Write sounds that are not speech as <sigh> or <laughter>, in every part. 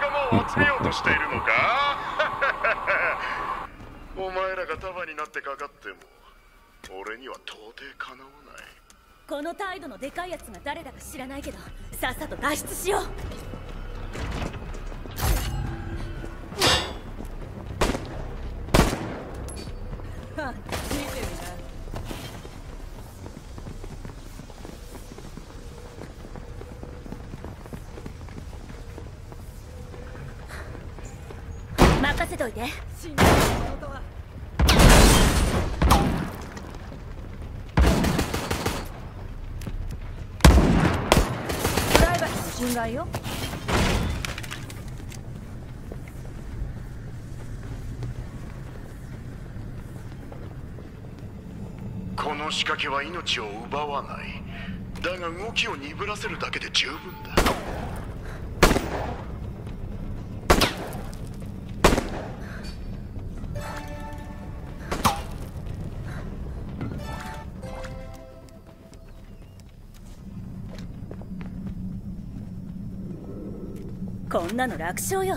仲間を集めようとしているのか？<laughs> お前らが束になってかかっても俺には到底かなわない。この態度のでかいやつが誰だか知らないけどさっさと脱出しよう <laughs> といて。信じるものとはプライバシーの侵害よ。この仕掛けは命を奪わない。だが動きを鈍らせるだけで十分だんなの楽勝よ。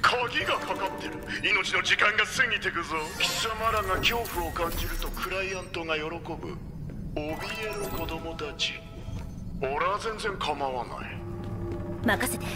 鍵がかかってる。命の時間が過ぎてくぞ。貴様らが恐怖を感じるとクライアントが喜ぶ。怯える子供たち。俺は全然構わない。任せて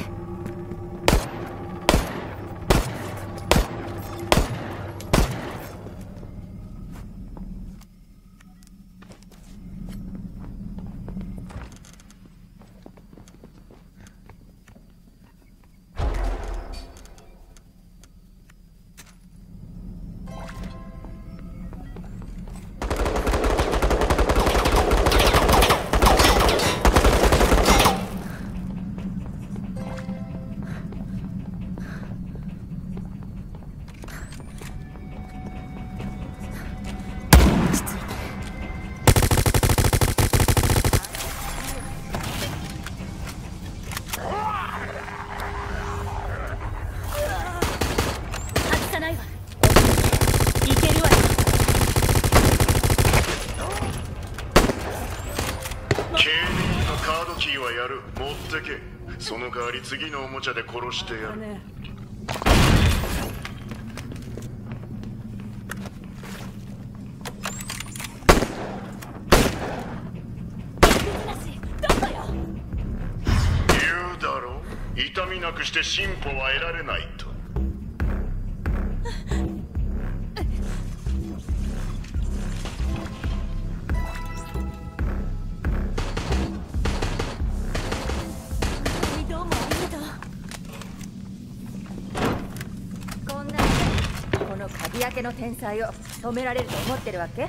ケイミーのカードキーはやる。持ってけ。その代わり次のおもちゃで殺してやる。言うだろ痛みなくして進歩は得られない。とけの天才を止められると思ってるわけ？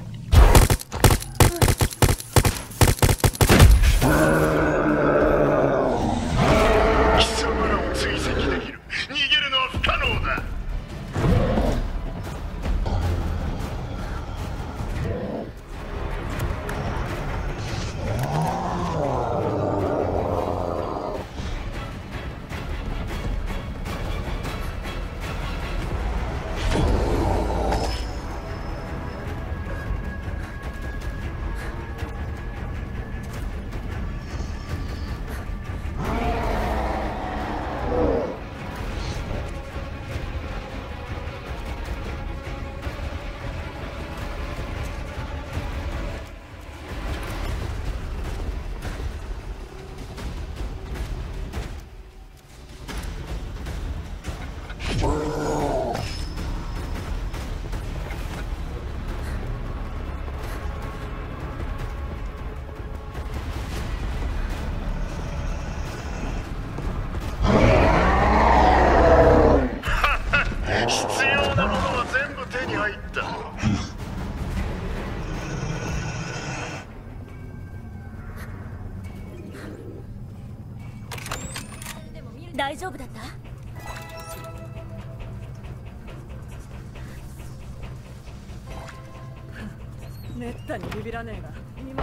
ったにビビらねえが今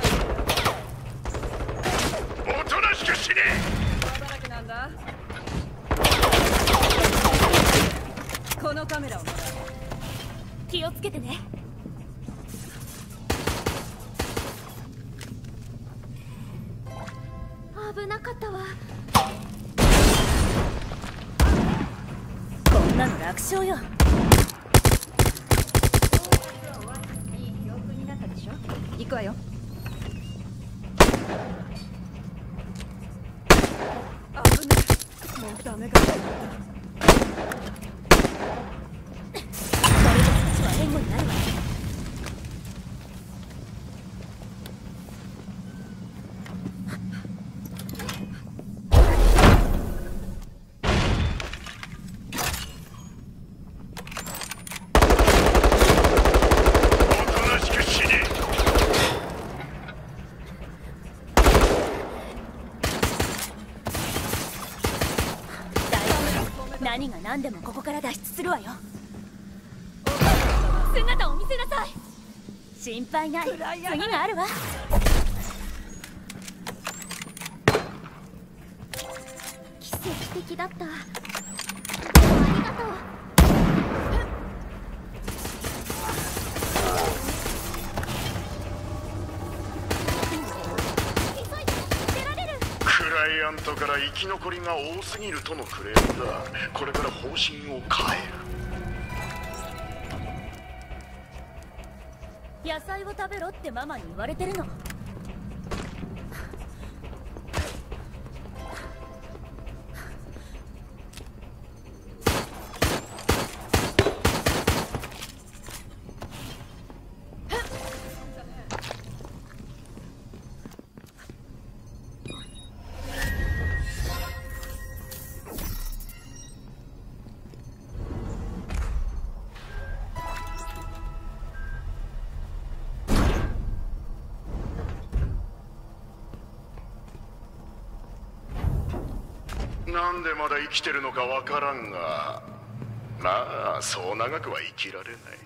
おとなしく死ね！だらけなんだ。このカメラをもらう気をつけてね。危なかったわ。こんなの楽勝よ。くわよ危ないもうダメか誰とたちは援護になるわおとなしく死ね大丈夫何が何でもここから脱出するわよ。姿を見せなさい。心配ない。次があるわ。奇跡的だった。ありがとうアントから生き残りが多すぎるとのクレームだ。これから方針を変える。野菜を食べろってママに言われてるの。なんでまだ生きてるのかわからんがまあそう長くは生きられない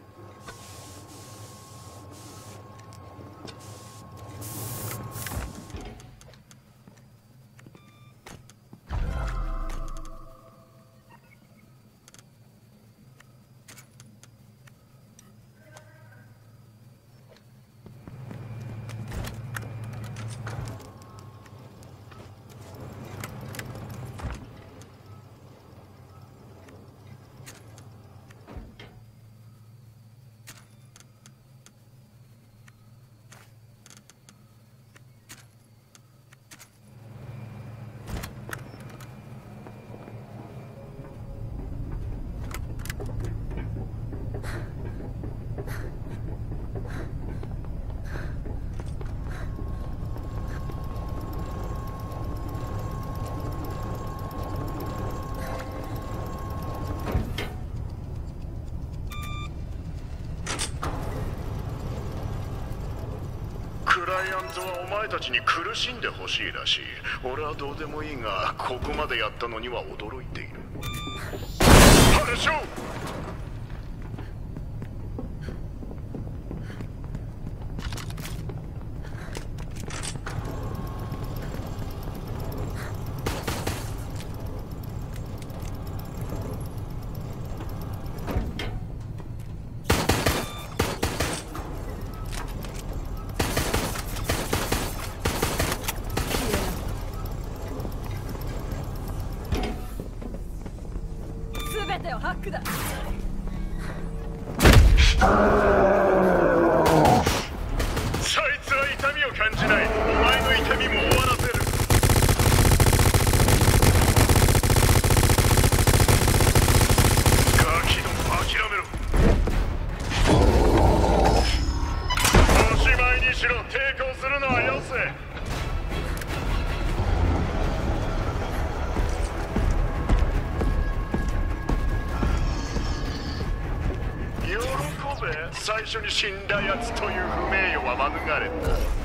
クライアンズはお前たちに苦しんでほしいらしい。俺はどうでもいいがここまでやったのには驚いている。ハルショーてをハックだ。そいつは痛みを感じない。お前の痛みも終わらせる。ガキども諦めろ。おしまいにしろ。抵抗するのはよせ。べ最初に死んだやつという不名誉は免れた。